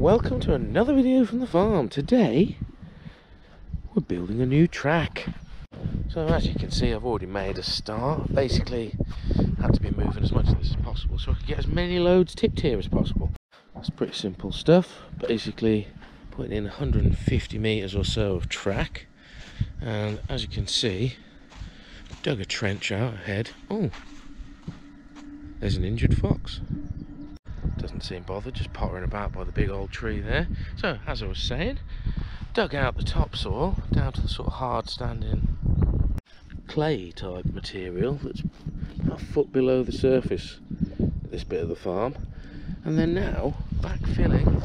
welcome to another video from the farm. Today, we're building a new track. So as you can see, I've already made a start. Basically, had to be moving as much of this as possible so I could get as many loads tipped here as possible. That's pretty simple stuff. Basically, putting in 150 metres or so of track. And as you can see, dug a trench out ahead. Oh, there's an injured fox doesn't seem bothered, just pottering about by the big old tree there. So, as I was saying, dug out the topsoil down to the sort of hard standing clay type material that's a foot below the surface at this bit of the farm. And then now, backfilling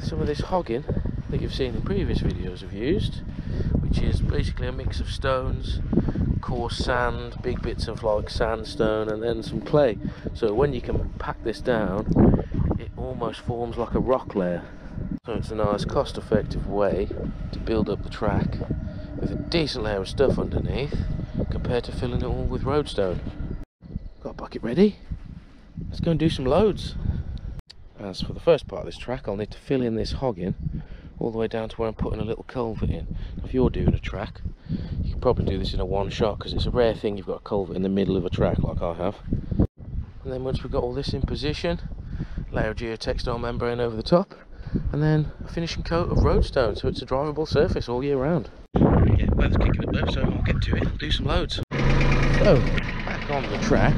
some of this hoggin that you've seen in previous videos I've used, which is basically a mix of stones, coarse sand, big bits of like sandstone, and then some clay. So when you can pack this down, almost forms like a rock layer. So it's a nice cost effective way to build up the track with a decent layer of stuff underneath compared to filling it all with roadstone. Got a bucket ready? Let's go and do some loads. As for the first part of this track, I'll need to fill in this hoggin all the way down to where I'm putting a little culvert in. If you're doing a track, you can probably do this in a one shot because it's a rare thing you've got a culvert in the middle of a track like I have. And then once we've got all this in position, layer of geotextile membrane over the top, and then a finishing coat of roadstone so it's a drivable surface all year round. Yeah, weather's kicking up though, so I'll get to it, do some loads. So, back on the track.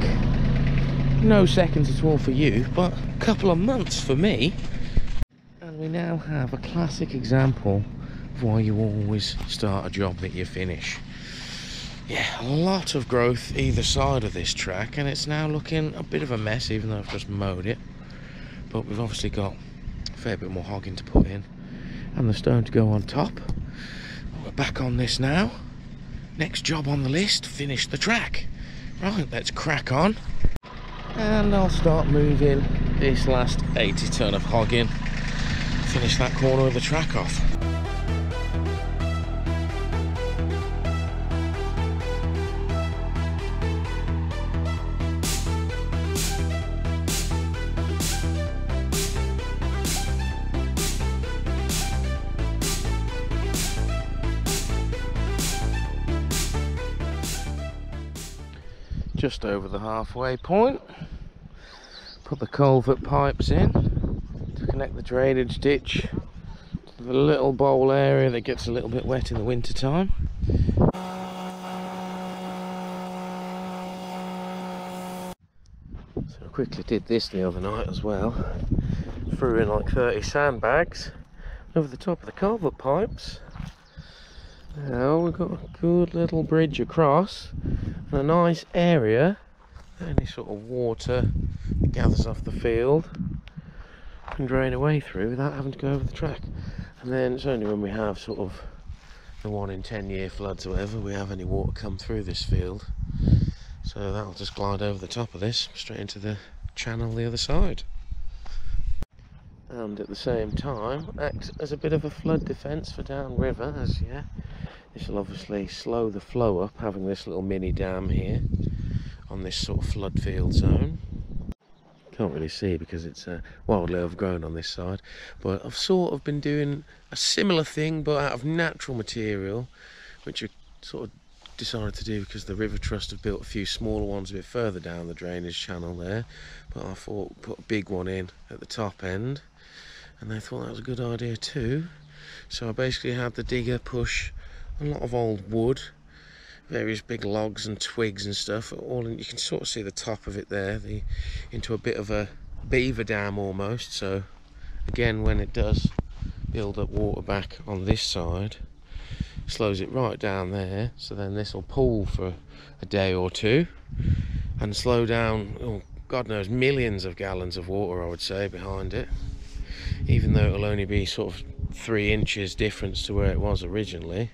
No seconds at all for you, but a couple of months for me And we now have a classic example of why you always start a job that you finish. Yeah, a lot of growth either side of this track and it's now looking a bit of a mess even though I've just mowed it. But we've obviously got a fair bit more hoggin to put in and the stone to go on top. We're back on this now. Next job on the list, finish the track. Right, let's crack on. And I'll start moving this last 80 ton of hoggin finish that corner of the track off. Just over the halfway point. Put the culvert pipes in to connect the drainage ditch to the little bowl area that gets a little bit wet in the winter time. So I quickly did this the other night as well. Threw in like 30 sandbags over the top of the culvert pipes. Now we've got a good little bridge across and a nice area. Any sort of water gathers off the field can drain away through without having to go over the track. And then it's only when we have sort of the one in 10 year floods or whatever we have any water come through this field. So that'll just glide over the top of this straight into the channel the other side. And at the same time act as a bit of a flood defence for downriver as yeah this will obviously slow the flow up having this little mini dam here on this sort of flood field zone. Can't really see because it's uh, wildly overgrown on this side but I've sort of been doing a similar thing but out of natural material which I sort of decided to do because the River Trust have built a few smaller ones a bit further down the drainage channel there but I thought put a big one in at the top end and they thought that was a good idea too. So I basically had the digger push a lot of old wood various big logs and twigs and stuff all in, you can sort of see the top of it there the into a bit of a beaver dam almost so again when it does build up water back on this side slows it right down there so then this will pool for a day or two and slow down oh god knows millions of gallons of water i would say behind it even though it'll only be sort of three inches difference to where it was originally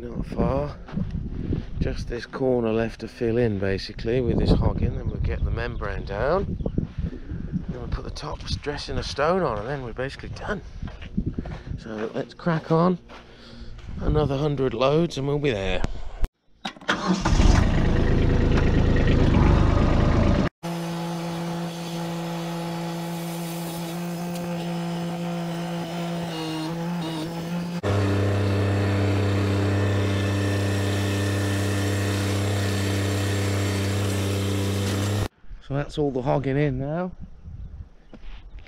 we're not far. Just this corner left to fill in basically with this hoggin, then we'll get the membrane down. Then we'll put the top dressing of stone on and then we're basically done. So let's crack on another 100 loads and we'll be there. Thank So that's all the hoggin in now.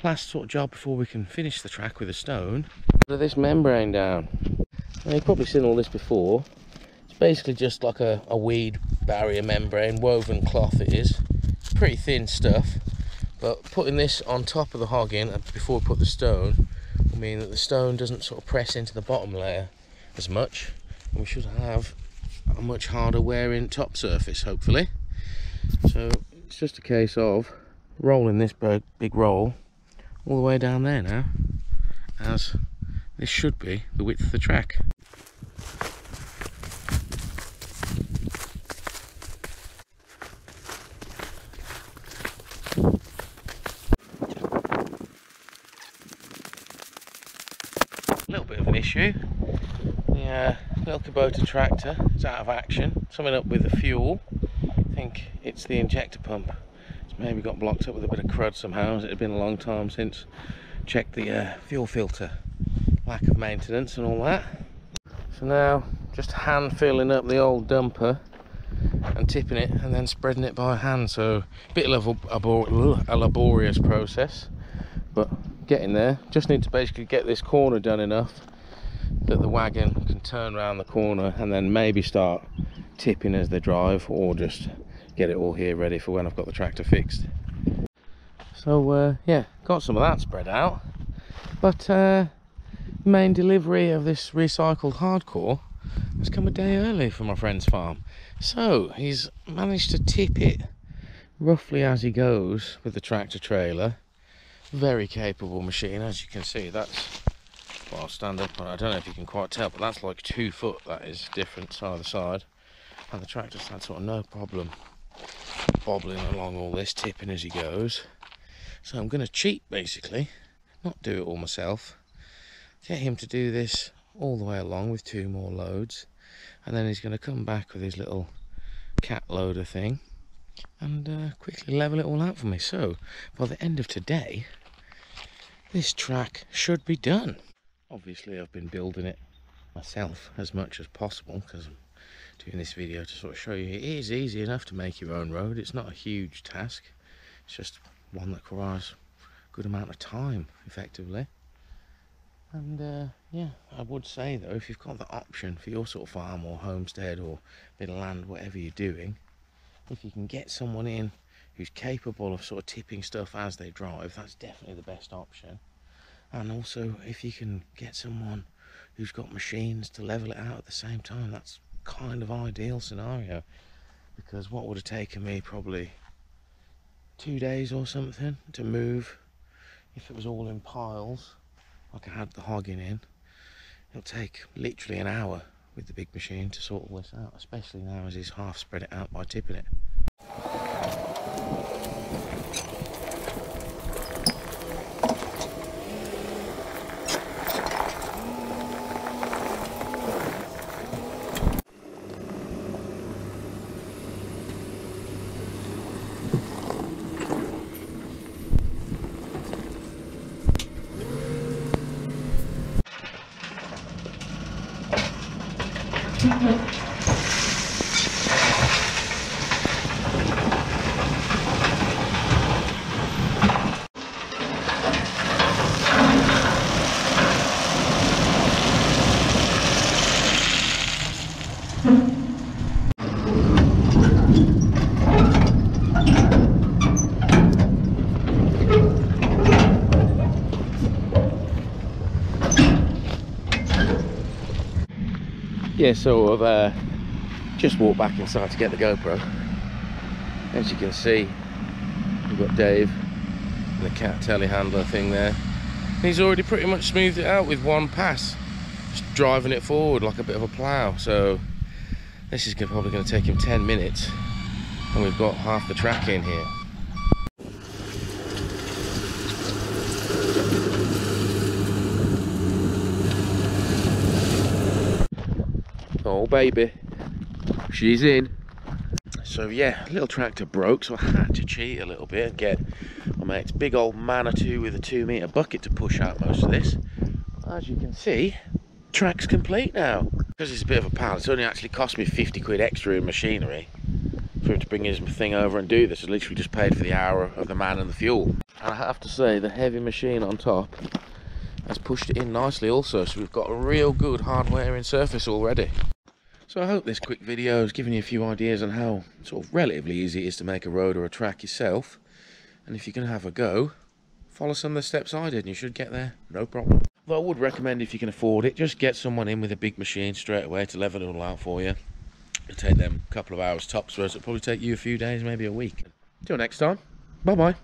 Last sort of job before we can finish the track with a stone. Put this membrane down. Now you've probably seen all this before. It's basically just like a, a weed barrier membrane, woven cloth it is. It's pretty thin stuff. But putting this on top of the hoggin uh, before we put the stone will mean that the stone doesn't sort of press into the bottom layer as much. And we should have a much harder wearing top surface, hopefully. So it's just a case of rolling this big roll all the way down there now as this should be the width of the track. A little bit of an issue. The uh, little Kubota tractor is out of action. Something up with the fuel think it's the injector pump. It's maybe got blocked up with a bit of crud somehow. It had been a long time since checked the uh, fuel filter. Lack of maintenance and all that. So now just hand filling up the old dumper and tipping it and then spreading it by hand. So a bit of a laborious process, but getting there. Just need to basically get this corner done enough that the wagon can turn around the corner and then maybe start tipping as they drive or just get it all here ready for when I've got the tractor fixed. So uh, yeah, got some of that spread out. But uh, main delivery of this recycled hardcore has come a day early from my friend's farm. So he's managed to tip it roughly as he goes with the tractor trailer. Very capable machine, as you can see. That's well, I'll stand up on. I don't know if you can quite tell, but that's like two foot. That is different side to side, and the tractor's had sort of no problem bobbling along all this, tipping as he goes. So I'm going to cheat basically, not do it all myself. Get him to do this all the way along with two more loads. And then he's going to come back with his little cat loader thing and uh, quickly level it all out for me. So by the end of today, this track should be done. Obviously I've been building it myself as much as possible because doing this video to sort of show you it is easy enough to make your own road. It's not a huge task. It's just one that requires a good amount of time effectively. And uh, yeah I would say though if you've got the option for your sort of farm or homestead or bit of land whatever you're doing if you can get someone in who's capable of sort of tipping stuff as they drive that's definitely the best option. And also if you can get someone who's got machines to level it out at the same time that's kind of ideal scenario because what would have taken me probably two days or something to move. If it was all in piles like I had the hoggin in it'll take literally an hour with the big machine to sort all this out especially now as he's half spread it out by tipping it yeah so I've uh, just walked back inside to get the GoPro. As you can see we've got Dave and the cat telehandler thing there. And he's already pretty much smoothed it out with one pass just driving it forward like a bit of a plough. So this is probably going to take him 10 minutes and we've got half the track in here Oh baby, she's in. So yeah, little tractor broke, so I had to cheat a little bit and get my mate's big old Manitou with a two metre bucket to push out most of this. As you can see, track's complete now. Because it's a bit of a pal, it's only actually cost me 50 quid extra in machinery for him to bring his thing over and do this. I literally just paid for the hour of the man and the fuel. And I have to say, the heavy machine on top has pushed it in nicely also, so we've got a real good hard wearing surface already. So I hope this quick video has given you a few ideas on how sort of relatively easy it is to make a road or a track yourself. And if you're going to have a go, follow some of the steps I did and you should get there, no problem. Though I would recommend if you can afford it, just get someone in with a big machine straight away to level it all out for you. It'll take them a couple of hours tops, whereas it'll probably take you a few days, maybe a week. Till next time, bye bye.